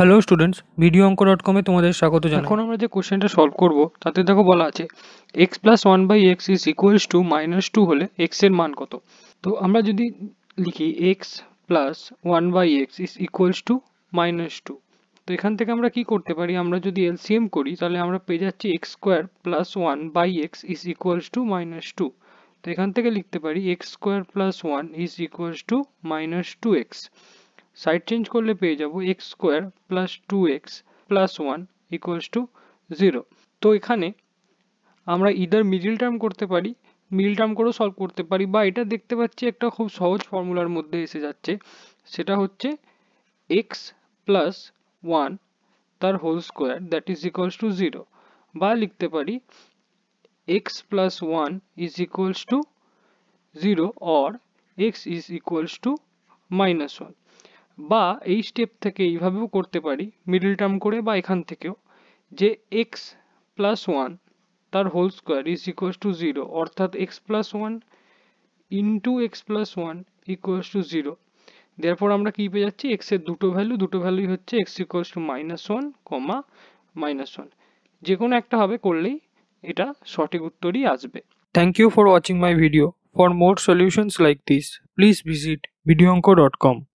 Hello students video Anko dot কমে তোমাদের স্বাগত জানাই। এখন আমরা যে কোশ্চেনটা সলভ করব, তাতে দেখো বলা আছে x plus one by x is equals to minus two হলে এক্সের মান কত? তো আমরা যদি লিখি x plus one by x is equals to minus two তো এখান থেকে আমরা কি করতে পারি? আমরা যদি এলসিএম করি, তাহলে আমরা পেয়ে যাচ্ছি x square plus one by x is equals to minus two তো এখান থেকে লিখতে পারি x square plus one is equals to minus two x side change করলে পেয়ে যাব x square plus two x plus one equals to zero তো এখানে আমরা ইদার মিডিল টার্ম করতে পারি মিডিল টার্ম করেও সলভ করতে পারি বা এটা দেখতে পাচ্ছি একটা খুব সহজ ফর্মুলার মধ্যে এসে যাচ্ছে, সেটা হচ্ছে এক্স প্লাস ওয়ান তার whole square that is equals to zero বা লিখতে পারি x plus one is equals to zero or x is equals to minus one বা এই স্টেপ থেকে এইভাবেও করতে পারি মিডল টার্ম করে বা এখান থেকেও, যে এক্স প্লাস ওয়ান তার whole square is equals to zero অর্থাৎ x plus one into x plus one equals to zero দেরপর আমরা কি পেয়ে যাচ্ছি? এক্সের দুটো ভ্যালু দুটো ভ্যালুই হচ্ছে x equals to minus one comma minus one যে কোনো একটা হবে করলেই এটা সঠিক উত্তরই আসবে। Thank you for watching my video for more solutions like this please visit ভিডিওঙ্ক dot com